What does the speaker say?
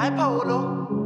Hai Paolo?